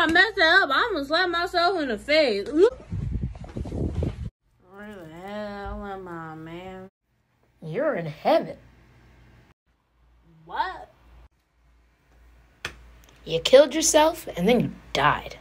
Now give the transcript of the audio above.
I mess that up, I'm gonna slap myself in the face. Where the hell am I, man? You're in heaven. What? You killed yourself and then you died.